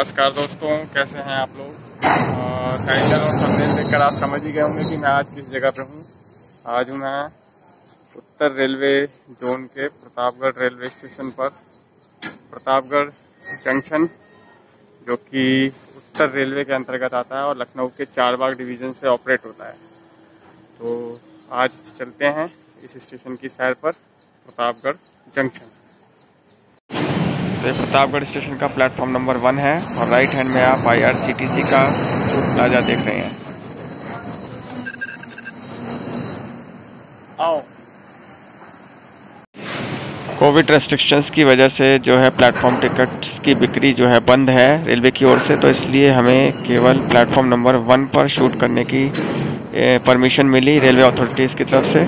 नमस्कार दोस्तों, कैसे हैं आप लोग? टाइटल और थंबनेल देखकर आप समझ ही गए होंगे कि मैं आज किस जगह पे हूँ। आज हूँ मैं उत्तर रेलवे जोन के प्रतापगढ़ रेलवे स्टेशन पर, प्रतापगढ़ जंक्शन, जो कि उत्तर रेलवे के अंतर्गत आता है और लखनऊ के चारबाग डिवीज़न से ऑपरेट होता है। तो आज चलते हैं इस स्टेशन की सैर पर, प्रतापगढ़ जंक्शन। तो ये प्रतापगढ़ स्टेशन का प्लेटफॉर्म नंबर वन है और राइट हैंड में आप आईआरसीटीसी का प्लाजा देख रहे हैं। आओ। कोविड रेस्ट्रिक्शंस की वजह से जो है प्लेटफॉर्म टिकट्स की बिक्री जो है बंद है रेलवे की ओर से तो इसलिए हमें केवल प्लेटफॉर्म नंबर वन पर शूट करने की परमिशन मिली रेलवे अथॉरिटीज़ की तरफ़ से।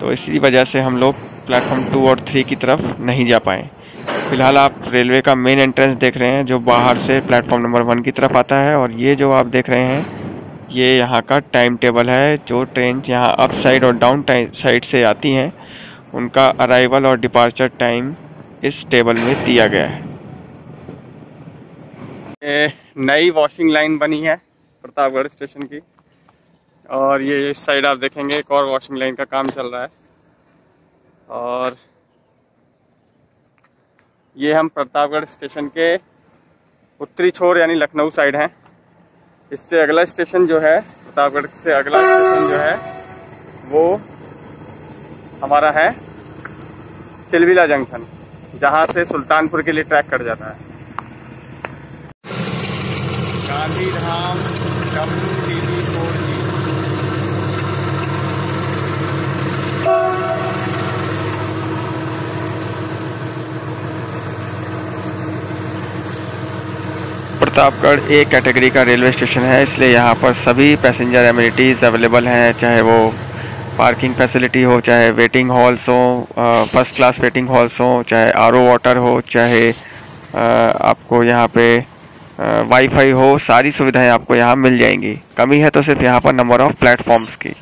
तो इसी वजह से हम लोग प्लेटफॉर्म टू और थ्री की तरफ़ नहीं जा पाए। फ़िलहाल आप रेलवे का मेन एंट्रेंस देख रहे हैं, जो बाहर से प्लेटफॉर्म नंबर वन की तरफ़ आता है, और ये जो आप देख रहे हैं, ये यहाँ का टाइम टेबल है, जो ट्रेन यहाँ अप साइड और डाउन साइड से आती हैं। उनका अराइवल और डिपार्चर टाइम इस टेबल में दिया गया है। नई वॉशिंग लाइन बनी है, प्रतापगढ़ स्टेशन की। और ये इस साइड आप देखेंगे, एक और वॉशिंग लाइन का काम चल रहा है। और ये हम प्रतापगढ़ स्टेशन के उत्तरी छोर यानी लखनऊ साइड हैं। इससे अगला स्टेशन जो है, प्रतापगढ़ से अगला स्टेशन जो है, वो हमारा है चिलविला जंक्शन, जहाँ से सुल्तानपुर के लिए ट्रैक कट जाता है। Gandhidham W four G Pratapgarh A category का रेलवे स्टेशन है इसलिए यहाँ पर सभी पैसेंजर एमिनिटीज़ अवेलेबल हैं चाहे वो पार्किंग फैसिलिटी हो चाहे वेटिंग हॉल्स हो फ़र्स्ट क्लास वेटिंग हॉल्स हो चाहे आरओ वाटर हो चाहे आ, आपको यहाँ पे वाईफाई हो सारी सुविधाएँ आपको यहाँ मिल जाएँगी। कमी है तो सिर्फ़ यहाँ पर नंबर ऑफ़ प्लेटफॉर्म्स की।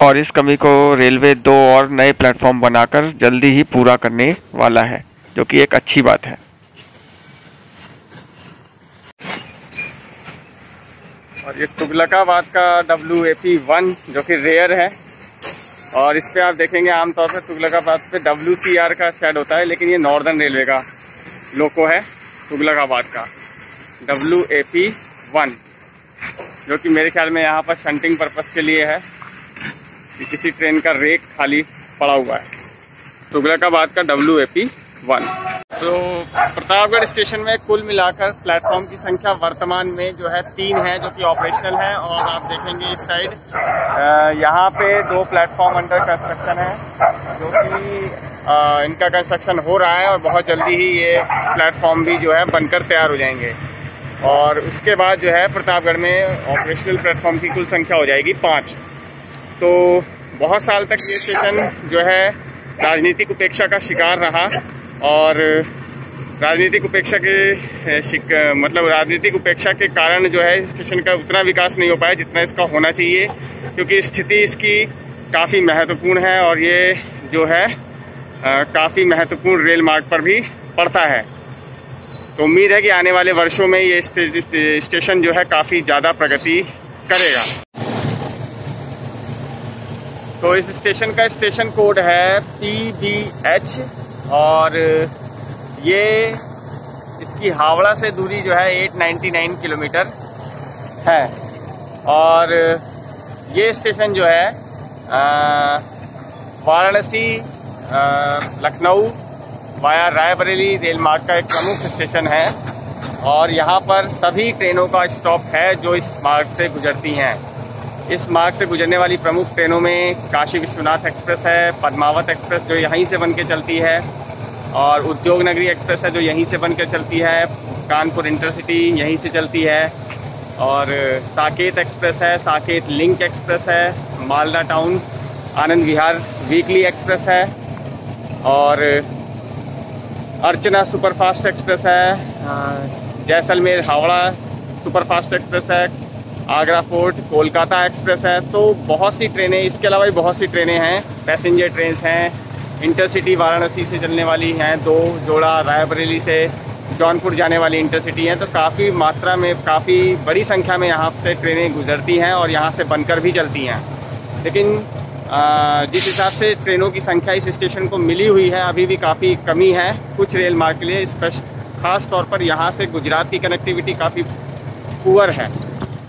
और इस कमी को रेलवे दो और नए प्लेटफॉर्म बनाकर जल्दी ही पूरा करने वाला है जो कि एक अच्छी बात है। और ये तुगलकाबाद का डब्ल्यू ए पी वन जो कि रेयर है। और इस पर आप देखेंगे आमतौर पर तुगलकाबाद पे डब्ल्यू सी आर का शेड होता है, लेकिन ये नॉर्दर्न रेलवे का लोको है, तुगलकाबाद का। डब्ल्यू ए पी वन जो कि मेरे ख्याल में यहाँ पर शंटिंग पर्पज़ के लिए है, कि किसी ट्रेन का रेक खाली पड़ा हुआ है। तुगलकाबाद का डब्ल्यू ए पी वन तो प्रतापगढ़ स्टेशन में कुल मिलाकर प्लेटफॉर्म की संख्या वर्तमान में जो है तीन है, जो कि ऑपरेशनल है, और आप देखेंगे इस साइड यहाँ पे दो प्लेटफॉर्म अंडर कंस्ट्रक्शन है, जो कि इनका कंस्ट्रक्शन हो रहा है, और बहुत जल्दी ही ये प्लेटफॉर्म भी जो है बनकर तैयार हो जाएँगे। और उसके बाद जो है प्रतापगढ़ में ऑपरेशनल प्लेटफॉर्म की कुल संख्या हो जाएगी पाँच। तो बहुत साल तक ये स्टेशन जो है राजनीतिक उपेक्षा का शिकार रहा, और राजनीतिक उपेक्षा के मतलब राजनीतिक उपेक्षा के कारण जो है स्टेशन का उतना विकास नहीं हो पाया जितना इसका होना चाहिए, क्योंकि स्थिति इसकी काफ़ी महत्वपूर्ण है और ये जो है काफ़ी महत्वपूर्ण रेल मार्ग पर भी पड़ता है। तो उम्मीद है कि आने वाले वर्षों में ये स्टेशन जो है काफ़ी ज़्यादा प्रगति करेगा। तो इस स्टेशन का स्टेशन कोड है पी बी एच और ये इसकी हावड़ा से दूरी जो है 899 किलोमीटर है। और ये स्टेशन जो है वाराणसी लखनऊ वाया रायबरेली रेल मार्ग का एक प्रमुख स्टेशन है। और यहाँ पर सभी ट्रेनों का स्टॉप है जो इस मार्ग से गुजरती हैं। इस मार्ग से गुजरने वाली प्रमुख ट्रेनों में काशी विश्वनाथ एक्सप्रेस है, पद्मावत एक्सप्रेस जो यहीं से बन के चलती है। और उद्योग नगरी एक्सप्रेस है जो यहीं से बनकर चलती है, कानपुर इंटरसिटी यहीं से चलती है, और साकेत एक्सप्रेस है, साकेत लिंक एक्सप्रेस है, Malda town, Anand Vihar weekly express है, और अर्चना सुपरफास्ट एक्सप्रेस है, जैसलमेर हावड़ा सुपरफास्ट एक्सप्रेस है, आगरा फोर्ट, कोलकाता एक्सप्रेस है तो बहुत सी ट्रेनें, इसके अलावा भी बहुत सी ट्रेनें हैं, पैसेंजर ट्रेन हैं इंटरसिटी वाराणसी से चलने वाली हैं, दो जोड़ा रायबरेली से जौनपुर जाने वाली इंटरसिटी हैं तो काफ़ी मात्रा में, काफ़ी बड़ी संख्या में यहाँ से ट्रेनें गुजरती हैं और यहाँ से बनकर भी चलती हैं। लेकिन जिस हिसाब से ट्रेनों की संख्या इस स्टेशन को मिली हुई है, अभी भी काफ़ी कमी है कुछ रेल मार्ग के लिए, स्पष्ट, ख़ास तौर पर यहाँ से गुजरात की कनेक्टिविटी काफ़ी पुअर है।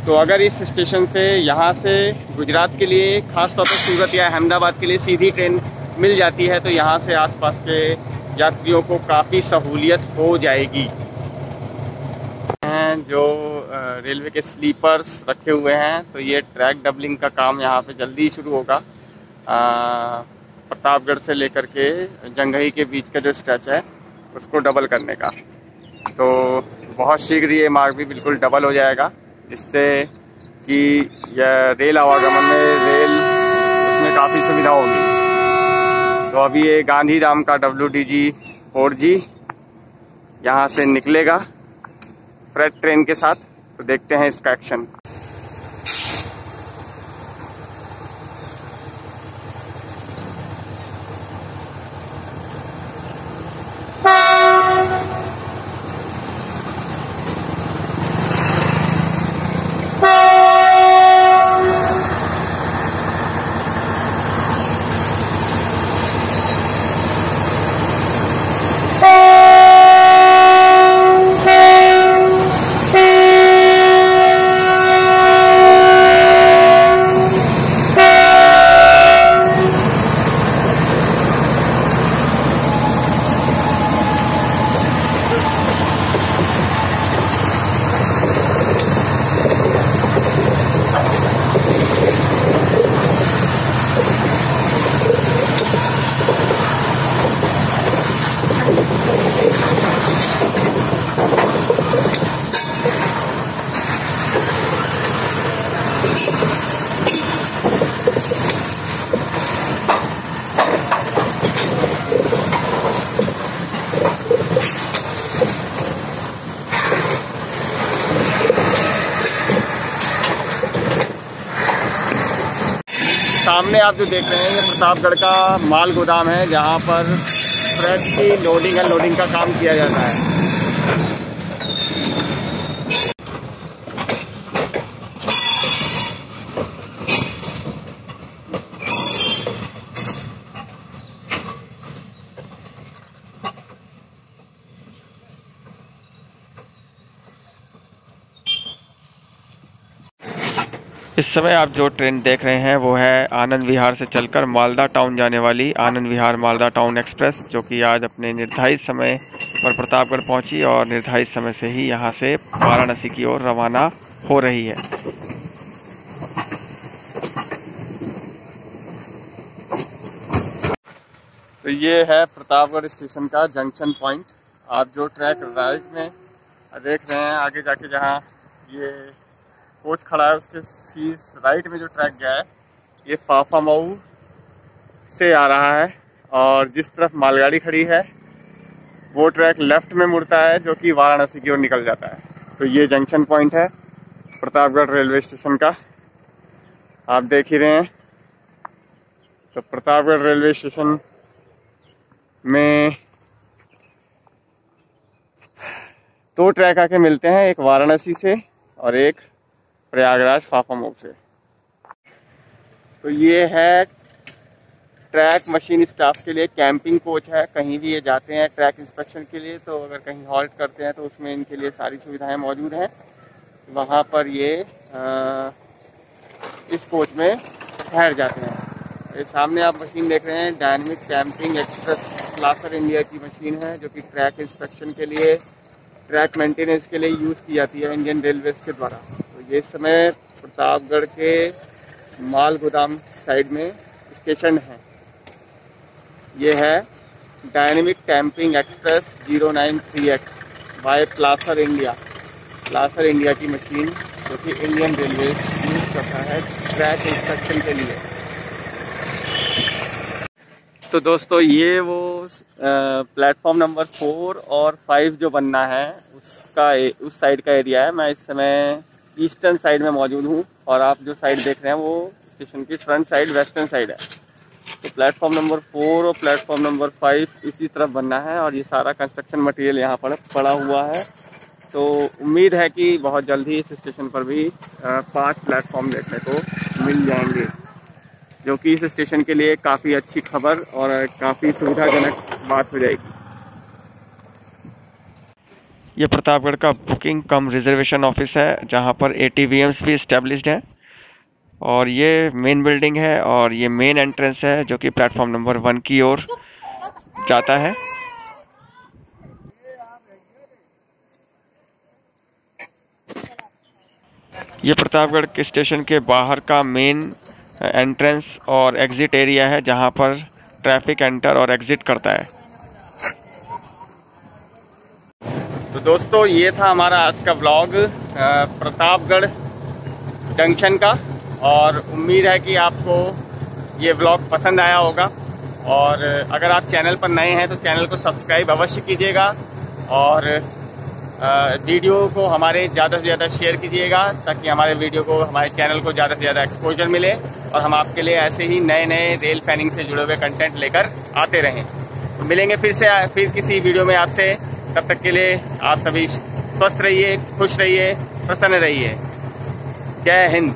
तो अगर इस स्टेशन से यहाँ से गुजरात के लिए, ख़ास तौर पर सूरत या अहमदाबाद के लिए सीधी ट्रेन मिल जाती है तो यहाँ से आसपास के यात्रियों को काफ़ी सहूलियत हो जाएगी। जो रेलवे के स्लीपर्स रखे हुए हैं तो ये ट्रैक डबलिंग का काम यहाँ पे जल्दी ही शुरू होगा। प्रतापगढ़ से लेकर के जंगही के बीच का जो स्ट्रेच है, उसको डबल करने का। तो बहुत शीघ्र ये मार्ग भी बिल्कुल डबल हो जाएगा, जिससे कि यह रेल आवागमन में रेल, उसमें काफ़ी सुविधा होगी। तो अभी ये गांधीधाम का W D G four G यहाँ से निकलेगा। फ्रेट ट्रेन के साथ। तो देखते हैं इसका एक्शन सामने आप जो देख रहे हैं, ये प्रतापगढ़ का माल गोदाम है, जहाँ पर फ्रेश की लोडिंग एंड लोडिंग का काम किया जाता है। इस समय आप जो ट्रेन देख रहे हैं, वो है आनंद विहार से चलकर मालदा टाउन जाने वाली आनंद विहार मालदा टाउन एक्सप्रेस, जो कि आज अपने निर्धारित समय पर प्रतापगढ़ पहुँची और निर्धारित समय से ही यहाँ से वाराणसी की ओर रवाना हो रही है। तो ये है प्रतापगढ़ स्टेशन का जंक्शन पॉइंट। आप जो ट्रैक राइट में देख रहे हैं, आगे जाके जहाँ ये कोच खड़ा है, उसके सीस राइट में जो ट्रैक गया है, ये फाफा मऊ से आ रहा है और जिस तरफ़ मालगाड़ी खड़ी है, वो ट्रैक लेफ़्ट में मुड़ता है, जो कि वाराणसी की ओर निकल जाता है। तो ये जंक्शन पॉइंट है, प्रतापगढ़ रेलवे स्टेशन का। आप देख ही रहे हैं तो प्रतापगढ़ रेलवे स्टेशन में दो ट्रैक आके मिलते हैं, एक वाराणसी से और एक प्रयागराज फाफामोग से। तो ये है ट्रैक मशीन स्टाफ के लिए कैंपिंग कोच है। कहीं भी ये जाते हैं ट्रैक इंस्पेक्शन के लिए तो अगर कहीं हॉल्ट करते हैं तो उसमें इनके लिए सारी सुविधाएँ मौजूद हैं। वहाँ पर ये आ, इस कोच में ठहर जाते हैं। ये सामने आप मशीन देख रहे हैं dynamic tamping express Plasser India की मशीन है जो कि ट्रैक इंस्पेक्शन के लिए ट्रैक मेंटेनेंस के लिए यूज़ की जाती है इंडियन रेलवेज़ के द्वारा। ये समय प्रतापगढ़ के माल गोदाम साइड में स्टेशन है। ये है dynamic tamping express 093 X by Plasser India Plasser India की मशीन जो कि इंडियन रेलवे यूज़ करता है ट्रैक इंस्पेक्शन के लिए। तो दोस्तों, ये वो प्लेटफॉर्म नंबर फोर और फाइव जो बनना है, उसका उस साइड का एरिया है। मैं इस समय ईस्टर्न साइड में मौजूद हूँ और आप जो साइड देख रहे हैं वो स्टेशन की फ्रंट साइड, वेस्टर्न साइड है। तो प्लेटफॉर्म नंबर फोर और प्लेटफॉर्म नंबर फाइव इसी तरफ़ बनना है और ये सारा कंस्ट्रक्शन मटेरियल यहाँ पर पड़ा हुआ है। तो उम्मीद है कि बहुत जल्दी इस स्टेशन पर भी पाँच प्लेटफॉर्म देखने को मिल जाएँगे, जो कि इस स्टेशन के लिए काफ़ी अच्छी खबर और काफ़ी सुविधाजनक बात हो जाएगी। ये प्रतापगढ़ का बुकिंग कम रिजर्वेशन ऑफ़िस है, जहाँ पर ए भी इस्टेब्लिश्ड है। और ये मेन बिल्डिंग है और ये मेन एंट्रेंस है, जो कि प्लेटफॉर्म नंबर वन की ओर जाता है। ये प्रतापगढ़ के स्टेशन के बाहर का मेन एंट्रेंस और एग्ज़िट एरिया है, जहाँ पर ट्रैफ़िक एंटर और एग्ज़िट करता है तो दोस्तों, ये था हमारा आज का ब्लॉग प्रतापगढ़ जंक्शन का। और उम्मीद है कि आपको ये ब्लॉग पसंद आया होगा। और अगर आप चैनल पर नए हैं तो चैनल को सब्सक्राइब अवश्य कीजिएगा। और वीडियो को हमारे ज़्यादा से ज़्यादा शेयर कीजिएगा, ताकि हमारे वीडियो को, हमारे चैनल को ज़्यादा से ज़्यादा एक्सपोजर मिले। और हम आपके लिए ऐसे ही नए नए रेल फैनिंग से जुड़े हुए कंटेंट लेकर आते रहें। तो मिलेंगे फिर से, फिर किसी वीडियो में आपसे। तब तक के लिए आप सभी स्वस्थ रहिए खुश रहिए प्रसन्न रहिए। जय हिंद।